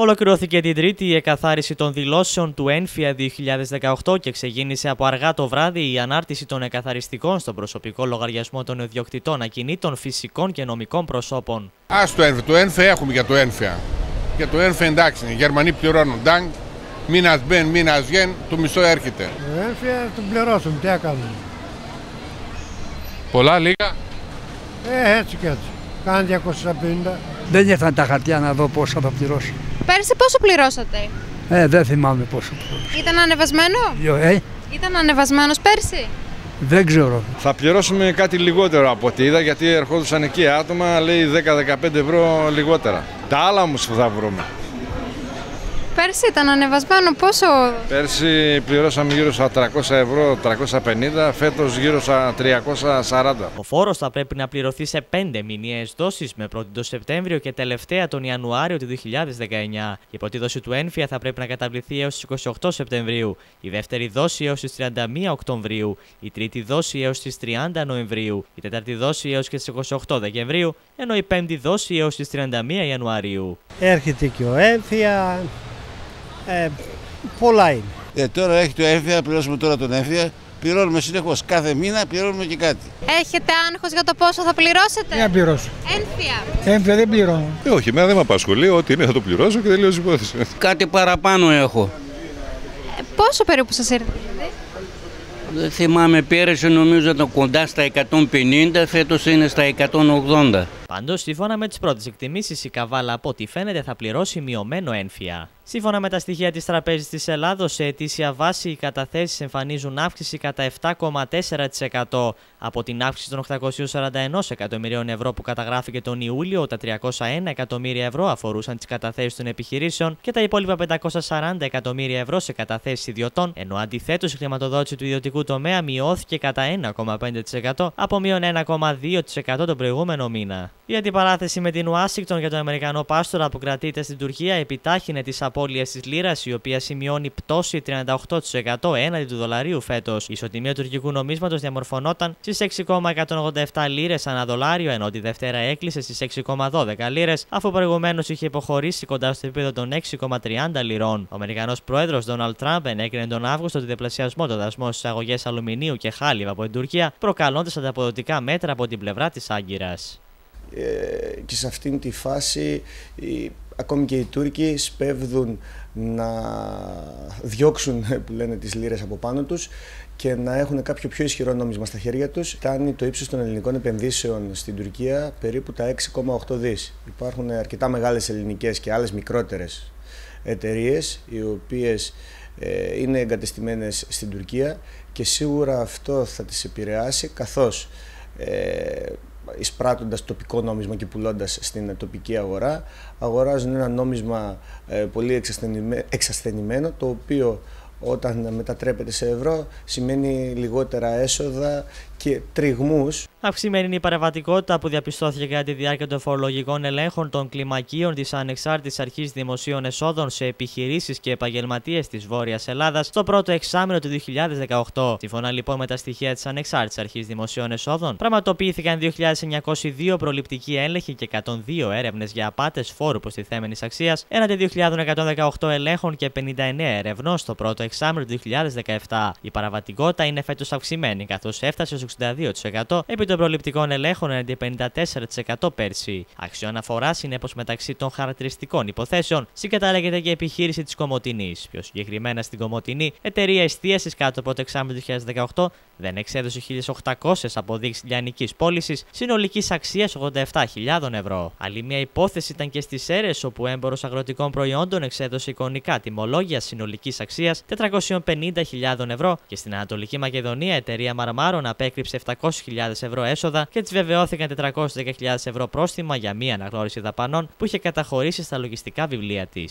Ολοκληρώθηκε την Τρίτη η εκαθάριση των δηλώσεων του ΕΝΦΙΑ 2018 και ξεκίνησε από αργά το βράδυ η ανάρτηση των εκαθαριστικών στον προσωπικό λογαριασμό των ιδιοκτητών ακινήτων φυσικών και νομικών προσώπων. Α το ΕΝΦΙΑ, το ΕΝΦΙΑ έχουμε για το ΕΝΦΙΑ. Για το ΕΝΦΙΑ εντάξει, οι Γερμανοί πληρώνουν ντάγκ, μήνας μπεν, μήνας βγαίνει, το μισό έρχεται. Το ΕΝΦΙΑ τον πληρώσουμε, τι έκανουμε. Πολλά, λίγα. Ε, έτσι και έτσι. Κάνει 250. Δεν ήρθαν τα χαρτιά να δω πόσο θα πληρώσω. Πέρσι πόσο πληρώσατε; Ε, δεν θυμάμαι πόσο πληρώσω. Ήταν ανεβασμένο; Ε, Ήταν ανεβασμένος πέρσι. δεν ξέρω. Θα πληρώσουμε κάτι λιγότερο από ό,τι είδα γιατί ερχόντουσαν εκεί άτομα, λέει 10-15 ευρώ λιγότερα. Τα άλλα όμως θα βρούμε. Πέρσι ήταν ανεβασμένο πόσο; Πέρσι πληρώσαμε γύρω στα 300 ευρώ, 350, φέτος γύρω στα 340. Ο φόρος θα πρέπει να πληρωθεί σε 5 μηνιαίες δόσεις με πρώτη το Σεπτέμβριο και τελευταία τον Ιανουάριο του 2019. Η πρώτη δόση του ΕΝΦΙΑ θα πρέπει να καταβληθεί έως τις 28 Σεπτεμβρίου, η δεύτερη δόση έως τις 31 Οκτωβρίου, η τρίτη δόση έως τις 30 Νοεμβρίου, η τέταρτη δόση έως και τις 28 Δεκεμβρίου, ενώ η πέμπτη δόση έως τις 31 Ιανουαρίου. Έρχεται και ο έμφυα. Ε, πολλά είναι. Ε, τώρα έχει το έμφυα, πληρώσουμε τώρα τον έμφυα. Πληρώνουμε συνεχώς. Κάθε μήνα πληρώνουμε και κάτι. Έχετε άγχος για το πόσο θα πληρώσετε; να πληρώσω. Ένθια. Έμφυα δεν πληρώνω. Ε, όχι, εμένα δεν με απασχολεί. Ό,τι είναι θα το πληρώσω και τελείω η υπόθεση. Κάτι παραπάνω έχω. Ε, πόσο περίπου σας ήρθε. Δεν θυμάμαι πέρυσι νομίζω ήταν κοντά στα 150, φέτος είναι στα 180. Πάντως, σύμφωνα με τις πρώτες εκτιμήσεις, η Καβάλα από ό,τι φαίνεται θα πληρώσει μειωμένο ένφια. Σύμφωνα με τα στοιχεία της Τραπέζης της Ελλάδος, σε ετήσια βάση οι καταθέσεις εμφανίζουν αύξηση κατά 7,4% από την αύξηση των 841 εκατομμυρίων ευρώ που καταγράφηκε τον Ιούλιο. Τα 301 εκατομμύρια ευρώ αφορούσαν τις καταθέσεις των επιχειρήσεων και τα υπόλοιπα 540 εκατομμύρια ευρώ σε καταθέσεις ιδιωτών, ενώ αντιθέτως η χρηματοδότηση του ιδιωτικού τομέα μειώθηκε κατά 1,5% από μείον 1,2% τον προηγούμενο μήνα. Η αντιπαράθεση με την Ουάσιγκτον για τον Αμερικανό Πάστορα που κρατείται στην Τουρκία επιτάχυνε τις απώλειες της λίρας, η οποία σημειώνει πτώση 38% έναντι του δολαρίου φέτος. Η ισοτιμία του τουρκικού νομίσματος διαμορφωνόταν στις 6,187 λίρες ανά δολάριο, ενώ τη Δευτέρα έκλεισε στις 6,12 λίρες, αφού προηγουμένως είχε υποχωρήσει κοντά στο επίπεδο των 6,30 λιρών. Ο Αμερικανός πρόεδρος Donald Trump ενέκρινε τον Αύγουστο τη διπλασιασμό των δασμών στις αγωγές αλουμινίου και χάλιβα από την Τουρκία, προκαλώντας ανταποδοτικά μέτρα από την πλευρά της Άγκυρας. Ε, και σε αυτήν τη φάση οι, ακόμη και οι Τούρκοι σπέβδουν να διώξουν που λένε τις λίρες από πάνω τους και να έχουν κάποιο πιο ισχυρό νόμισμα στα χέρια τους. Κάνει το ύψος των ελληνικών επενδύσεων στην Τουρκία περίπου τα 6,8 δις. Υπάρχουν αρκετά μεγάλες ελληνικές και άλλες μικρότερες εταιρείες οι οποίες ε, είναι εγκατεστημένες στην Τουρκία και σίγουρα αυτό θα τις επηρεάσει καθώς ε, εισπράττοντας τοπικό νόμισμα και πουλώντας στην τοπική αγορά, αγοράζουν ένα νόμισμα ε, πολύ εξασθενημένο, το οποίο όταν μετατρέπεται σε ευρώ σημαίνει λιγότερα έσοδα και τριγμούς. Αυξημένη είναι η παραβατικότητα που διαπιστώθηκε κατά τη διάρκεια των φορολογικών ελέγχων των κλιμακίων της Ανεξάρτητης Αρχής Δημοσίων Εσόδων σε επιχειρήσεις και επαγγελματίες της Βόρειας Ελλάδας στο πρώτο εξάμεινο του 2018. Σύμφωνα λοιπόν με τα στοιχεία της Ανεξάρτητης Αρχής Δημοσίων Εσόδων, πραγματοποιήθηκαν 2.902 προληπτικοί έλεγχοι και 102 έρευνες για απάτες φόρου προστιθέμενης αξίας, έναντι 2.118 ελέγχων και 59 ερευνών στο πρώτο εξάμεινο του 2017. Η παραβατικότητα είναι φέτος αυξημένη, καθώς έφτασε στους 62% επί των προληπτικών ελέγχων έναντι 54% πέρσι. Αξιό αναφορά είναι πω μεταξύ των χαρακτηριστικών υποθέσεων συγκαταλέγεται και η επιχείρηση της Κομωτινής. Πιο συγκεκριμένα στην Κομωτινή, εταιρεία εστίασης κάτω από το εξάμεινο του 2018 δεν εξέδωσε 1.800 αποδείξεις λιανικής πώλησης συνολικής αξίας 87.000 ευρώ. Άλλη μια υπόθεση ήταν και στις αίρε, όπου έμπορος αγροτικών προϊόντων εξέδωσε εικονικά τιμολόγια συνολικής αξίας 450.000 ευρώ και στην Ανατολική Μακεδονία εταιρεία Μαρμάρων απέκρυψε 700.000 ευρώ έσοδα και τη βεβαιώθηκαν 410.000 ευρώ πρόστιμα για μία αναγνώριση δαπανών που είχε καταχωρήσει στα λογιστικά βιβλία της.